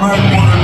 Mark Warner